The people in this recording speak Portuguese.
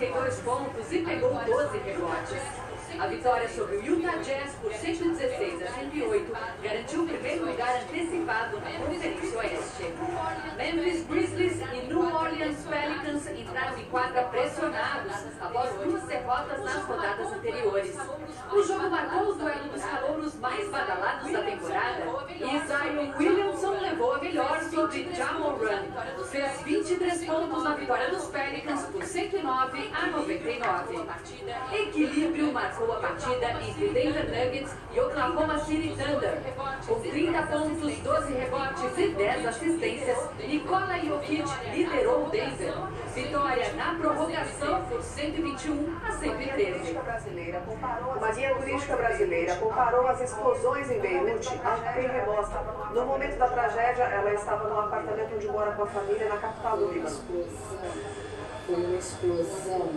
32 pontos e pegou 12 rebotes. A vitória sobre o Utah Jazz por 116 a 108 garantiu o primeiro lugar antecipado na Conferência Oeste. Memphis Grizzlies e New Orleans Pelicans entraram em quadra pressionados após duas derrotas nas rodadas anteriores. O jogo marcou o duelo dos calouros mais badalados da temporada e Zion a sobre Jamal Run. Fez 23 pontos na vitória dos Pelicans por 109 a 99. Equilíbrio marcou a partida entre Denver Nuggets e Oklahoma City Thunder. Com 30 pontos, 12 rebotes e 10 assistências, Nikola Jokic. Vitória na prorrogação por 121 a 113. Uma guia turística brasileira comparou as explosões em Beirute ao terremoto. No momento da tragédia, ela estava no apartamento onde mora com a família na capital do Líbano. Foi uma explosão